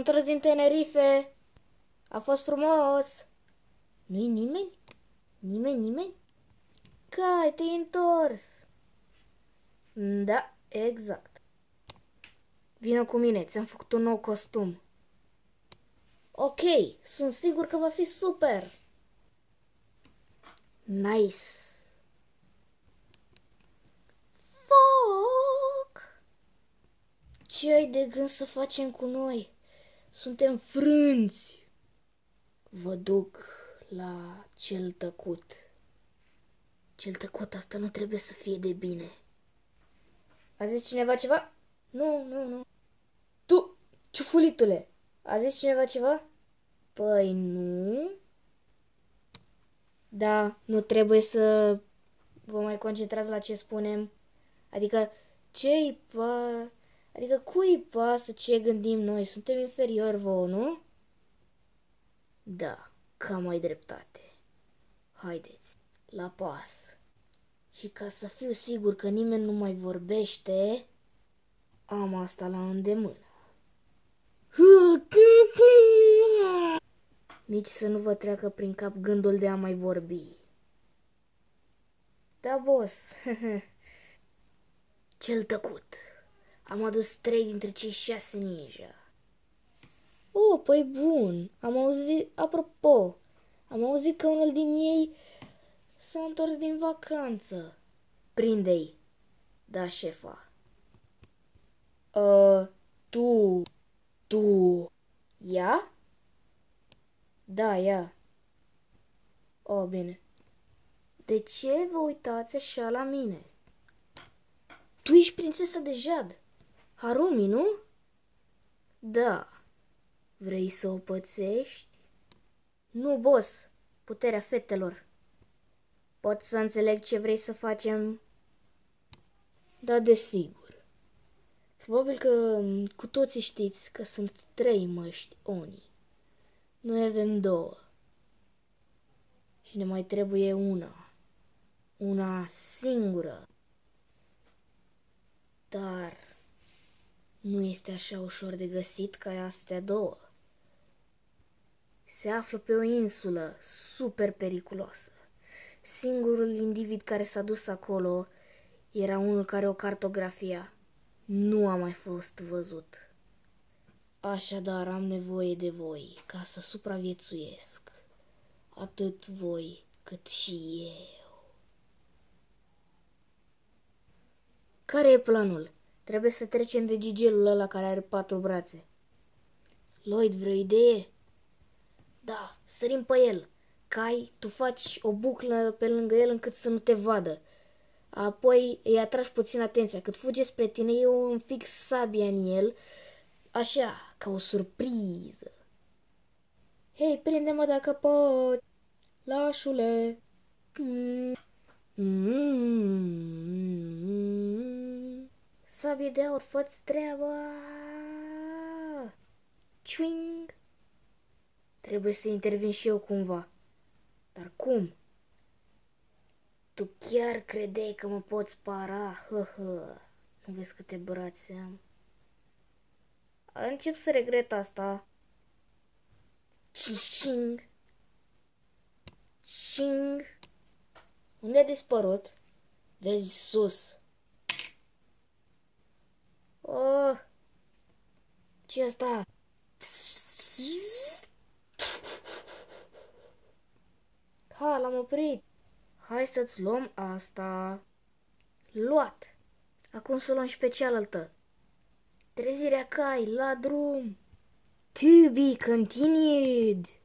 întors din Tenerife. A fost frumos. Nu-i nimeni? Nimeni, nimeni? Cai, te-ai întors. Da, exact. Vină cu mine, ți-am făcut un nou costum. Ok, sunt sigur că va fi super. Nice. Foc! Ce ai de gând să facem cu noi? Suntem frânți. Vă duc la cel tăcut. Cel tăcut, asta nu trebuie să fie de bine. A zis cineva ceva? Nu, nu, nu. Tu, ciufulitule, a zis cineva ceva? Păi nu. Da, nu trebuie să vă mai concentrați la ce spunem. Adică, ce-i pa... Adică, cui pasă ce gândim noi? Suntem inferiori vouă, nu? Da, cam ai dreptate. Haideți, la pas. Și ca să fiu sigur că nimeni nu mai vorbește, am asta la îndemână. Nici să nu vă treacă prin cap gândul de a mai vorbi. Da, boss. Cel tăcut. Am adus trei dintre cei șase ninja. Oh, păi bun. Am auzit, apropo, am auzit că unul din ei s-a întors din vacanță. Prinde-i. Da, șefa. Uh, tu, tu, ia? Da, ia. Oh, bine. De ce vă uitați așa la mine? Tu ești prințesa de jad. Harumi, nu? Da. Vrei să o pățești? Nu, boss. Puterea fetelor. Pot să înțeleg ce vrei să facem? Da, desigur. Probabil că cu toții știți că sunt trei măști Oni. Noi avem două. Și ne mai trebuie una. Una singură. Dar nu este așa ușor de găsit ca astea două. Se află pe o insulă super periculoasă. Singurul individ care s-a dus acolo era unul care o cartografia. Nu a mai fost văzut. Așadar am nevoie de voi ca să supraviețuiesc. Atât voi cât și eu. Care e planul? Trebuie să trecem de gigelul ăla care are patru brațe. Lloyd, vreo idee? Da, sărim pe el. Cai, tu faci o buclă pe lângă el încât să nu te vadă. Apoi îi atragi puțin atenția. Cât fuge spre tine, eu îmi fix sabia în el, așa, ca o surpriză. Hei, prinde-mă dacă pot, lașule. Mm. Mm. Sabie de aur, fă treaba. Chwing. Trebuie să intervin și eu cumva. Dar cum? Tu chiar credeai că mă poți para? Hă, hă. Nu vezi câte brațe am? Încep să regret asta. Cishing. Shing. Unde a dispărut? Vezi sus. Oh. ce asta? Ha, l-am oprit. Hai să-ți luăm asta. Luat. Acum să luăm și pe cealaltă. Trezirea cai, la drum. To be continued.